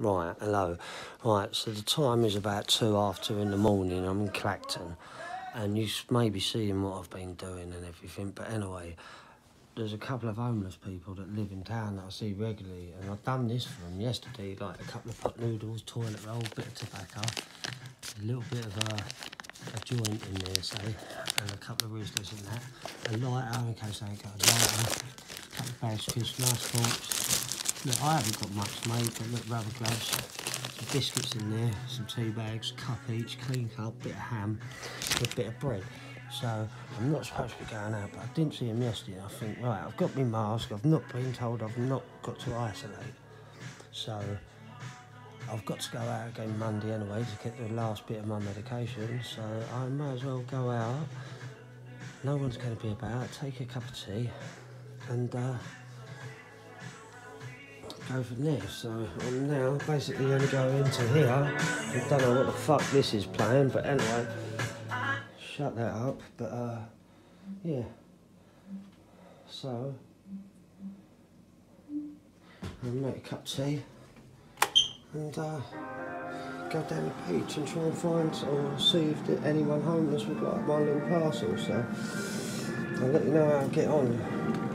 Right, hello. Right, so the time is about two after in the morning. I'm in Clacton, and you may be seeing what I've been doing and everything. But anyway, there's a couple of homeless people that live in town that I see regularly, and I've done this for them yesterday, like a couple of pot noodles, toilet roll, bit of tobacco, a little bit of a, a joint in there, say, and a couple of Rizlas in that, a lighter in case they ain't got a lighter, a couple of bags of crisps, nice forks. Look, I haven't got much made, but look, rubber gloves, some biscuits in there, some tea bags, cup each, clean cup, bit of ham, a bit of bread. So I'm not supposed to be going out, but I didn't see him yesterday. I think, right, I've got my mask. I've not been told I've not got to isolate. So I've got to go out again Monday anyway to get the last bit of my medication. So I might as well go out. No one's going to be about. Take a cup of tea and. Uh, go from there. So I'm now basically going to go into here. I don't know what the fuck this is playing, but anyway, shut that up. But uh, yeah. So I'll make a cup of tea and uh, go down the beach and try and find or see if anyone homeless would like my little parcel. So I'll let you know how I get on.